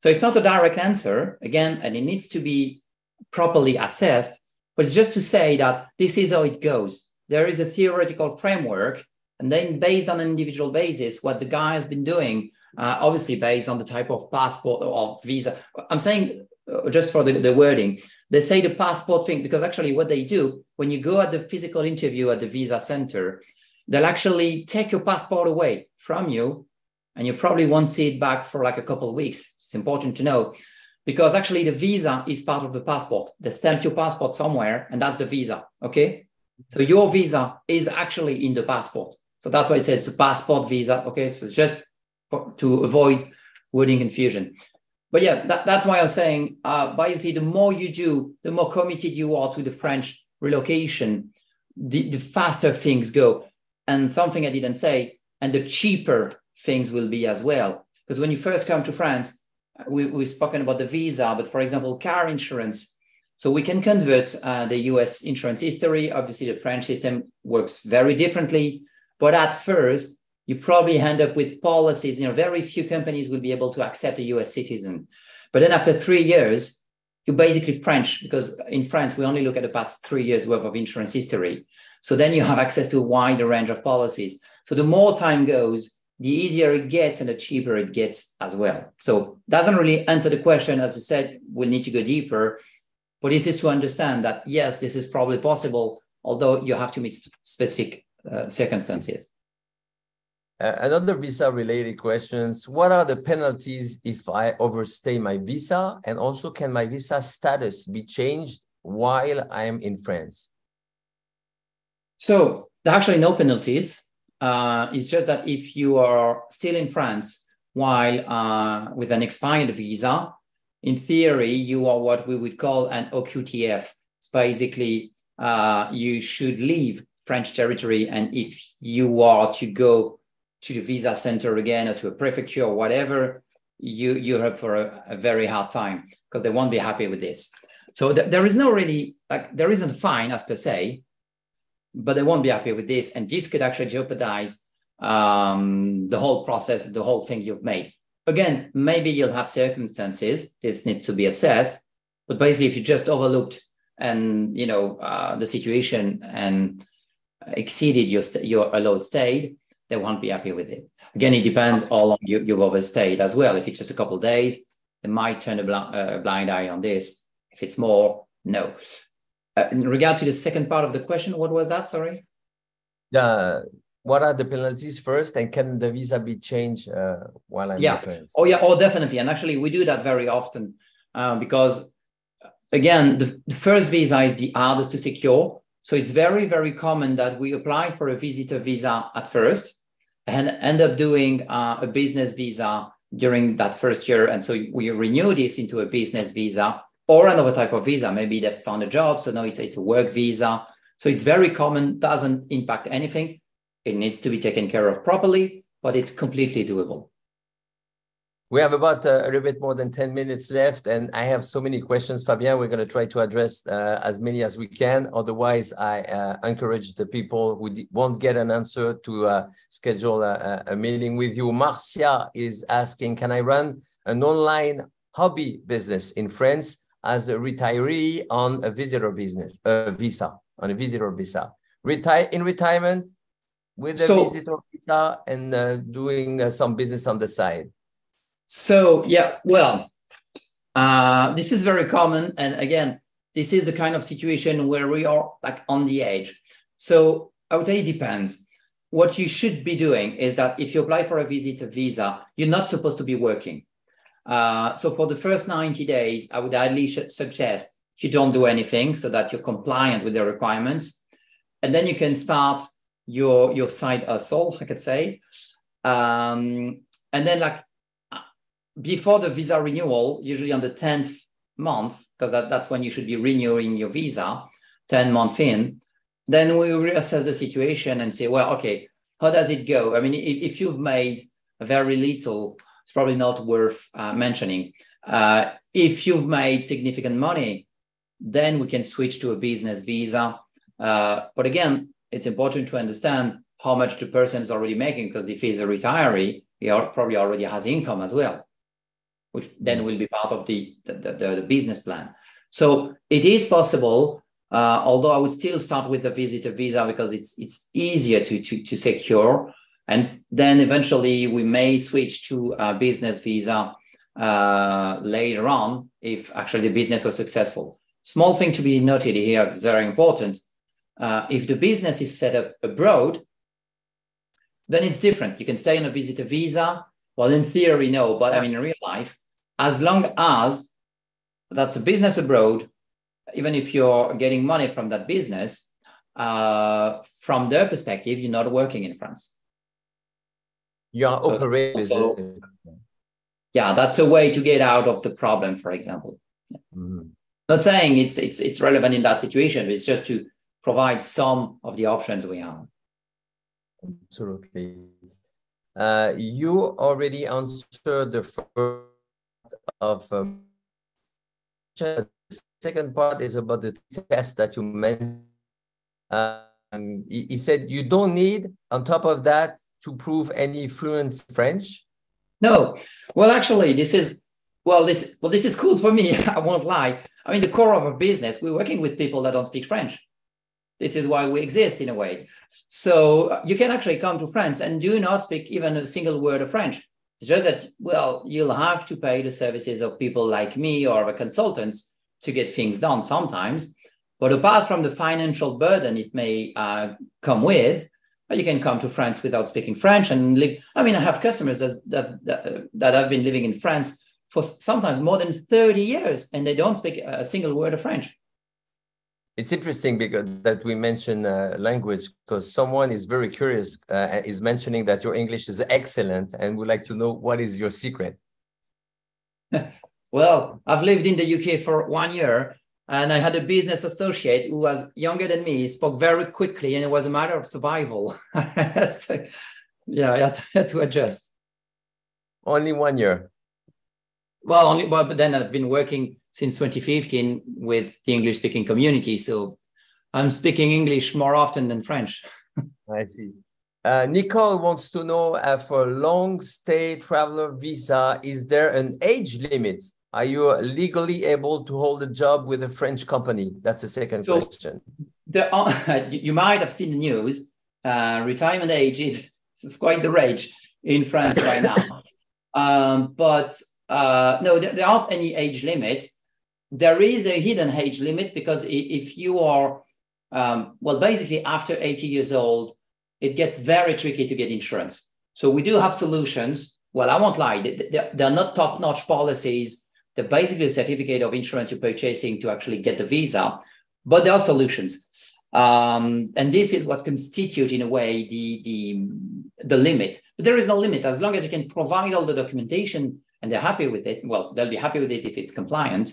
So it's not a direct answer, again, and it needs to be properly assessed, but it's just to say that this is how it goes. There is a theoretical framework, and then based on an individual basis, what the guy has been doing, uh, obviously based on the type of passport or visa. I'm saying uh, just for the, the wording, they say the passport thing because actually what they do when you go at the physical interview at the visa center, they'll actually take your passport away from you and you probably won't see it back for like a couple of weeks. It's important to know because actually the visa is part of the passport. They stamp your passport somewhere and that's the visa. Okay. So your visa is actually in the passport. So that's why it says passport visa. Okay. So it's just for, to avoid wording confusion but yeah, that, that's why I'm saying uh, basically the more you do, the more committed you are to the French relocation, the, the faster things go. And something I didn't say, and the cheaper things will be as well. Because when you first come to France, we, we've spoken about the visa, but for example, car insurance. So we can convert uh, the US insurance history. Obviously, the French system works very differently. But at first, you probably end up with policies. You know, very few companies will be able to accept a US citizen. But then after three years, you're basically French because in France, we only look at the past three years worth of insurance history. So then you have access to a wider range of policies. So the more time goes, the easier it gets and the cheaper it gets as well. So doesn't really answer the question. As I said, we'll need to go deeper. But this is to understand that, yes, this is probably possible, although you have to meet specific uh, circumstances. Uh, another visa related questions. What are the penalties if I overstay my visa? And also can my visa status be changed while I'm in France? So there are actually no penalties. Uh, it's just that if you are still in France while uh, with an expired visa, in theory, you are what we would call an OQTF. It's basically uh, you should leave French territory. And if you are to go to the visa center again or to a prefecture or whatever, you you have for a, a very hard time because they won't be happy with this. So th- there is no really like there isn't fine as per se, but they won't be happy with this, and this could actually jeopardize um, the whole process, the whole thing you've made. Again, maybe you'll have circumstances. This needs to be assessed, but basically, if you just overlooked and you know uh, the situation and exceeded your st- your allowed state, they won't be happy with it. Again, it depends how long you, you've overstayed as well. If it's just a couple days, they might turn a bl- uh, blind eye on this. If it's more, no. Uh, in regard to the second part of the question, what was that? Sorry. The what are the penalties first, and can the visa be changed uh, while I'm yeah. Oh yeah, oh definitely. And actually, we do that very often uh, because again, the, the first visa is the hardest to secure so it's very, very common that we apply for a visitor visa at first and end up doing uh, a business visa during that first year. And so we renew this into a business visa or another type of visa. Maybe they found a job, so now it's, it's a work visa. So it's very common, doesn't impact anything. It needs to be taken care of properly, but it's completely doable. We have about uh, a little bit more than 10 minutes left, and I have so many questions, Fabien. We're going to try to address uh, as many as we can. Otherwise, I uh, encourage the people who won't get an answer to uh, schedule a, a, meeting with you. Marcia is asking Can I run an online hobby business in France as a retiree on a visitor business, a visa, on a visitor visa? Retire in retirement with a so, visitor visa and uh, doing uh, some business on the side. So yeah, well, uh, this is very common, and again, this is the kind of situation where we are like on the edge. So I would say it depends. What you should be doing is that if you apply for a visitor visa, you're not supposed to be working. Uh, so for the first 90 days, I would least suggest you don't do anything so that you're compliant with the requirements. And then you can start your, your side hustle, I could say. Um, and then like before the visa renewal, usually on the 10th month, because that, that's when you should be renewing your visa, 10 month in, then we reassess the situation and say, well, okay, how does it go? I mean, if, if you've made very little, it's probably not worth uh, mentioning. Uh, if you've made significant money, then we can switch to a business visa. Uh, but again, it's important to understand how much the person is already making, because if he's a retiree, he probably already has income as well which then will be part of the, the, the, the business plan. So it is possible, uh, although I would still start with the visitor visa because it's it's easier to, to, to secure. And then eventually we may switch to a business visa uh, later on if actually the business was successful. Small thing to be noted here, very important. Uh, if the business is set up abroad, then it's different. You can stay on a visitor visa. Well, in theory, no, but I mean, in real life, as long as that's a business abroad, even if you're getting money from that business, uh, from their perspective, you're not working in France. You are so operating. Also, yeah, that's a way to get out of the problem, for example. Mm-hmm. Not saying it's it's it's relevant in that situation, it's just to provide some of the options we have. Absolutely. Uh, you already answered the first of um, the second part is about the test that you mentioned. Um, he, he, said you don't need, on top of that, to prove any fluent French. No, well, actually, this is well, this well, this is cool for me. [laughs] I won't lie. I mean, the core of our business, we're working with people that don't speak French. This is why we exist in a way. So you can actually come to France and do not speak even a single word of French. It's just that, well, you'll have to pay the services of people like me or the consultants to get things done sometimes. But apart from the financial burden it may uh, come with, you can come to France without speaking French and live. I mean, I have customers that, that, that, that have been living in France for sometimes more than 30 years and they don't speak a single word of French it's interesting because that we mention uh, language because someone is very curious uh, is mentioning that your english is excellent and would like to know what is your secret [laughs] well i've lived in the uk for one year and i had a business associate who was younger than me he spoke very quickly and it was a matter of survival [laughs] yeah i [laughs] had to adjust only one year well only but then i've been working since 2015 with the English speaking community. So I'm speaking English more often than French. [laughs] I see. Uh, Nicole wants to know uh, for long stay traveler visa, is there an age limit? Are you legally able to hold a job with a French company? That's the second so question. Are, [laughs] you might have seen the news. Uh, retirement age is, is quite the rage in France right now. [laughs] um, but uh, no, there, there, aren't any age limit there is a hidden age limit because if you are, um, well, basically after 80 years old, it gets very tricky to get insurance. So we do have solutions. Well, I won't lie, they're not top notch policies. They're basically a certificate of insurance you're purchasing to actually get the visa, but there are solutions. Um, and this is what constitute in a way the, the, the limit. But there is no limit as long as you can provide all the documentation and they're happy with it. Well, they'll be happy with it if it's compliant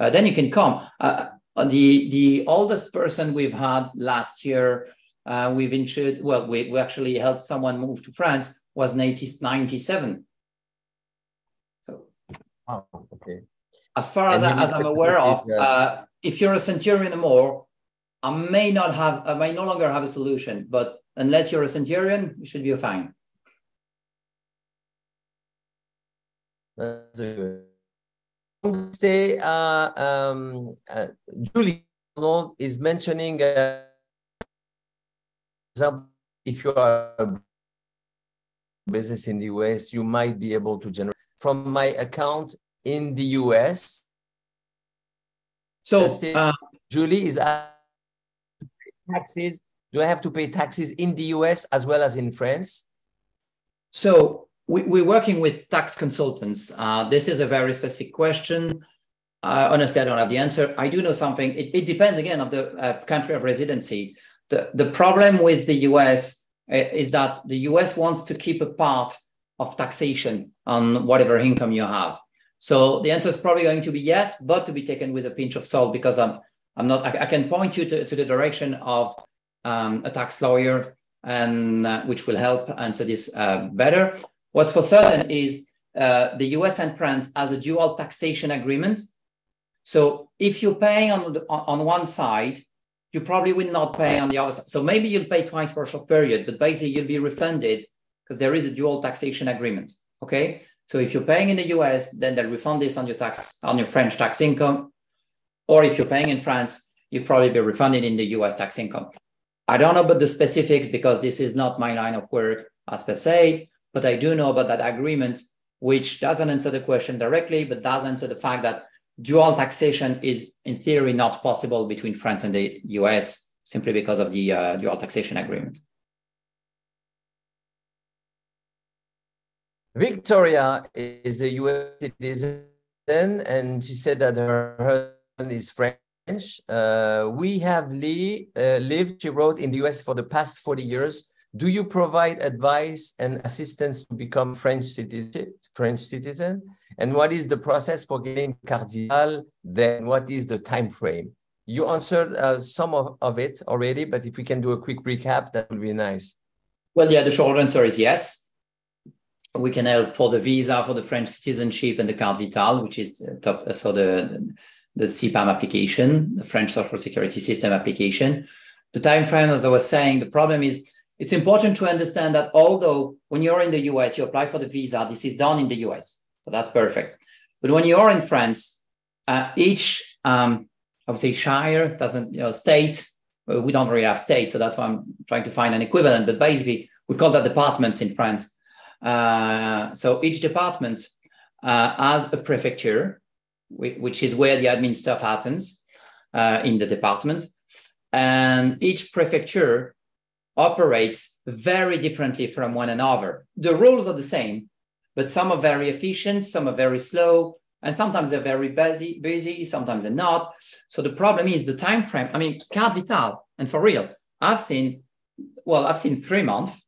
uh, then you can come. Uh, the the oldest person we've had last year, uh, we've insured. Well, we, we actually helped someone move to France was 97. Oh, okay. As far as, I, as I'm aware of, uh, uh, if you're a centurion or more, I may not have, I may no longer have a solution, but unless you're a centurion, you should be fine. That's good. Say, uh, um, uh, Julie is mentioning, uh, if you are a business in the US, you might be able to generate from my account in the US. So, uh, Julie is taxes. Do I have to pay taxes in the US as well as in France? So, we, are working with tax consultants. Uh, this is a very specific question. Uh, honestly, I don't have the answer. I do know something. It, it depends again of the uh, country of residency. The, the problem with the US uh, is that the US wants to keep a part of taxation on whatever income you have. So the answer is probably going to be yes, but to be taken with a pinch of salt because I'm I'm not. I, I can point you to, to the direction of um, a tax lawyer, and uh, which will help answer this uh, better. What's for certain is uh, the US and France has a dual taxation agreement. So if you're paying on, the, on one side, you probably will not pay on the other side. So maybe you'll pay twice for a short period, but basically you'll be refunded because there is a dual taxation agreement. Okay. So if you're paying in the US, then they'll refund this on your tax on your French tax income. Or if you're paying in France, you'll probably be refunded in the US tax income. I don't know about the specifics because this is not my line of work as per se, but I do know about that agreement, which doesn't answer the question directly, but does answer the fact that dual taxation is, in theory, not possible between France and the US simply because of the uh, dual taxation agreement. Victoria is a US citizen, and she said that her husband is French. Uh, we have Lee, uh, lived, she wrote, in the US for the past 40 years do you provide advice and assistance to become French citizen? French citizen? And what is the process for getting carte vitale? Then what is the time frame? You answered uh, some of, of it already, but if we can do a quick recap, that would be nice. Well, yeah, the short answer is yes. We can help for the visa, for the French citizenship, and the carte vitale, which is top, so the the CPAM application, the French Social Security System application. The time frame, as I was saying, the problem is it's important to understand that although when you're in the US, you apply for the visa, this is done in the US. So that's perfect. But when you're in France, uh, each, um, I would say, shire doesn't, you know, state, we don't really have state. So that's why I'm trying to find an equivalent. But basically, we call that departments in France. Uh, so each department uh, has a prefecture, which is where the admin stuff happens uh, in the department. And each prefecture operates very differently from one another. The rules are the same, but some are very efficient, some are very slow, and sometimes they're very busy, busy, sometimes they're not. So the problem is the time frame. I mean, carte vitale, and for real, I've seen, well, I've seen three months.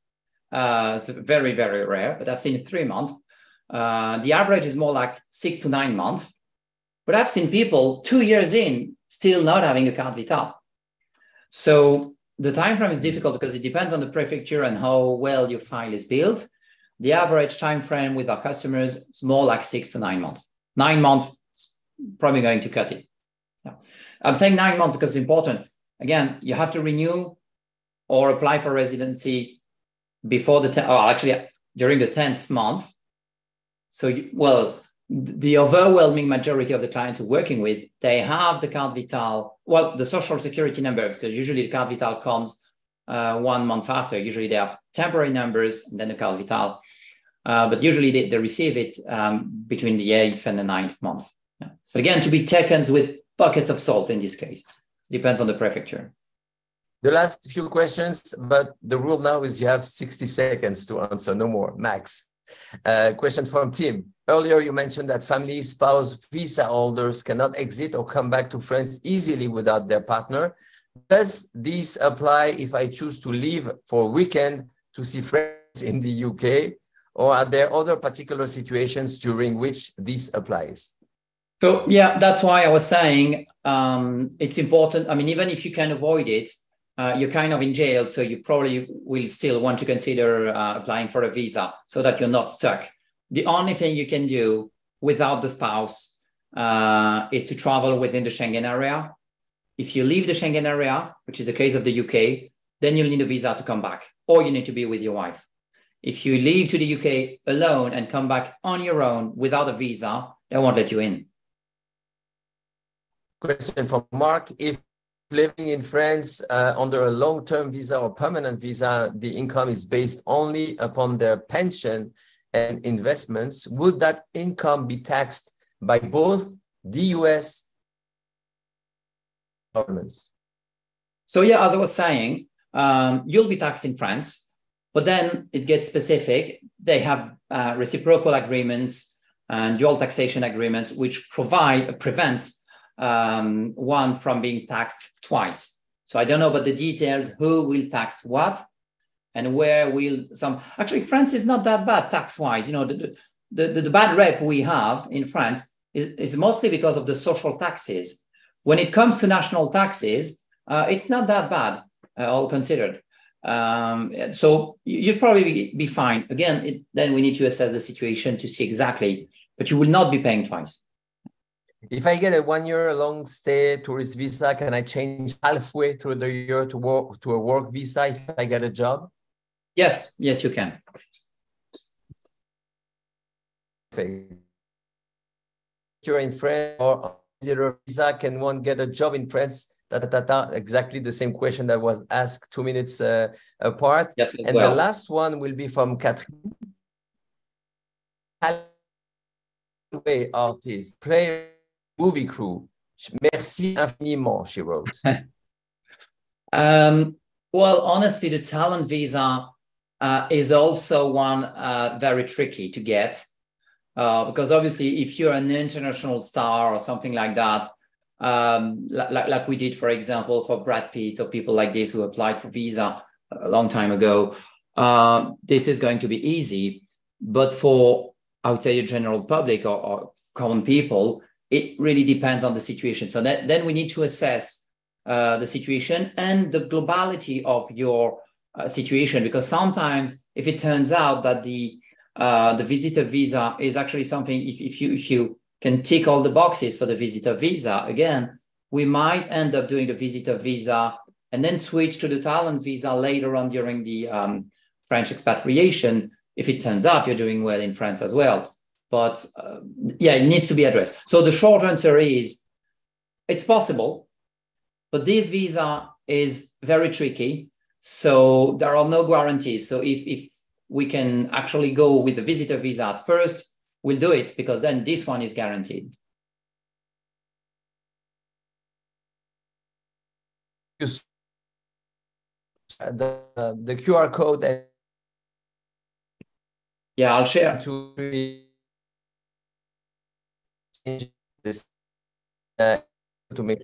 Uh, it's very, very rare, but I've seen three months. Uh, the average is more like six to nine months. But I've seen people two years in still not having a carte vitale. So the time frame is difficult because it depends on the prefecture and how well your file is built. The average time frame with our customers is more like six to nine months. Nine months probably going to cut it. Yeah. I'm saying nine months because it's important. Again, you have to renew or apply for residency before the 10th, or actually during the 10th month. So, you, well, the overwhelming majority of the clients we're working with, they have the carte vitale, well, the social security numbers, because usually the carte vitale comes uh, one month after. Usually they have temporary numbers and then the carte vitale. Uh, but usually they, they receive it um, between the eighth and the ninth month. Yeah. But again, to be taken with buckets of salt in this case. It depends on the prefecture. The last few questions, but the rule now is you have 60 seconds to answer, no more, max. Uh, question from Tim. Earlier, you mentioned that family spouse visa holders cannot exit or come back to France easily without their partner. Does this apply if I choose to leave for a weekend to see friends in the UK? Or are there other particular situations during which this applies? So yeah, that's why I was saying um, it's important. I mean, even if you can avoid it, uh, you're kind of in jail, so you probably will still want to consider uh, applying for a visa so that you're not stuck. The only thing you can do without the spouse uh, is to travel within the Schengen area. If you leave the Schengen area, which is the case of the UK, then you'll need a visa to come back, or you need to be with your wife. If you leave to the UK alone and come back on your own without a visa, they won't let you in. Question from Mark. If living in France uh, under a long-term visa or permanent visa, the income is based only upon their pension and investments, would that income be taxed by both the US governments? So yeah, as I was saying, um, you'll be taxed in France, but then it gets specific. They have uh, reciprocal agreements and dual taxation agreements, which provide prevents um, one from being taxed twice. So I don't know about the details, who will tax what, and where will some. Actually, France is not that bad tax-wise. You know, the, the, the, the bad rep we have in France is, is mostly because of the social taxes. When it comes to national taxes, uh, it's not that bad, uh, all considered. Um, so you'd probably be, be fine. Again, it, then we need to assess the situation to see exactly, but you will not be paying twice. If I get a one year long stay tourist visa, can I change halfway through the year to work to a work visa if I get a job? Yes, yes, you can. You're in France or zero visa, can one get a job in France? Da, da, da, exactly the same question that was asked two minutes uh, apart. Yes, and well. the last one will be from Catherine. Way artist, player, movie crew. Merci infiniment, she wrote. [laughs] um, well, honestly, the talent visa uh, is also one uh, very tricky to get uh, because obviously, if you're an international star or something like that, um, like, like we did, for example, for Brad Pitt or people like this who applied for visa a long time ago, uh, this is going to be easy. But for, I would say, the general public or, or common people, it really depends on the situation. So that, then we need to assess uh, the situation and the globality of your uh, situation, because sometimes if it turns out that the uh, the visitor visa is actually something if, if you if you can tick all the boxes for the visitor visa. Again, we might end up doing the visitor visa and then switch to the talent visa later on during the um, French expatriation if it turns out you're doing well in France as well. But uh, yeah, it needs to be addressed. So the short answer is it's possible, but this visa is very tricky. So there are no guarantees. So if, if we can actually go with the visitor visa at first, we'll do it because then this one is guaranteed. The, uh, the QR code yeah, I'll share. To this uh, to make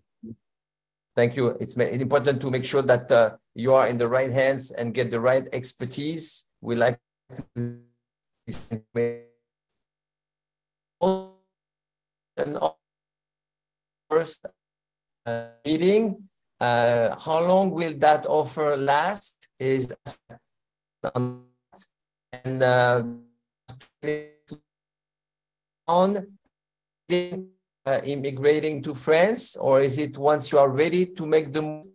thank you. It's important to make sure that uh, you are in the right hands and get the right expertise. We like to and first uh, meeting. Uh, how long will that offer last? Is and uh, on uh, immigrating to France, or is it once you are ready to make the move?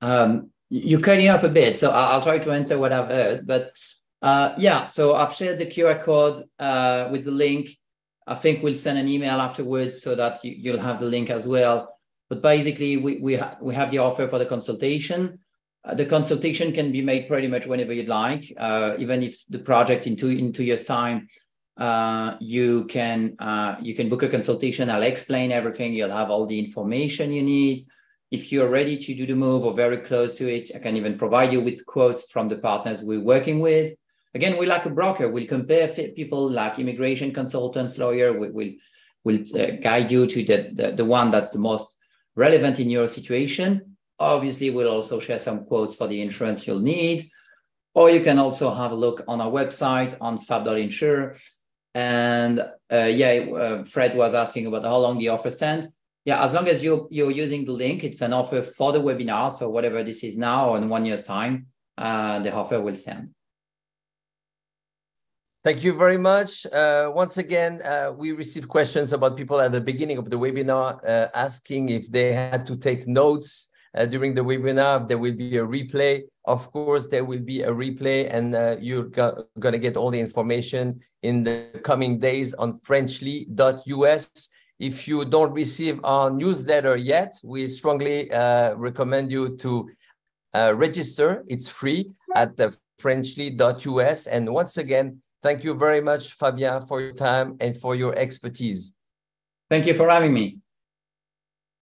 Um, you're cutting off a bit, so I'll, try to answer what I've heard. But uh, yeah, so I've shared the QR code uh, with the link. I think we'll send an email afterwards so that you, will have the link as well. But basically, we, we, ha we have the offer for the consultation. Uh, the consultation can be made pretty much whenever you'd like, uh, even if the project in two, in two years' time, uh, you can you can book a consultation. I'll explain everything. You'll have all the information you need. If you're ready to do the move or very close to it, I can even provide you with quotes from the partners we're working with. Again, we're like a broker. We'll compare people like immigration consultants, lawyer. We, will will uh, guide you to the, the, the one that's the most relevant in your situation. Obviously, we'll also share some quotes for the insurance you'll need. Or you can also have a look on our website on fab.insure. And uh, yeah, uh, Fred was asking about how long the offer stands. Yeah, as long as you you're using the link, it's an offer for the webinar. So whatever this is now, in one year's time, uh, the offer will stand. Thank you very much. Uh, once again, uh, we received questions about people at the beginning of the webinar uh, asking if they had to take notes during the webinar. There will be a replay. Of course, there will be a replay and uh, you're going to get all the information in the coming days on frenchly.us. If you don't receive our newsletter yet, we strongly uh, recommend you to register. It's free at the frenchly.us. And once again, Thank you very much, Fabien, for your time and for your expertise. Thank you for having me.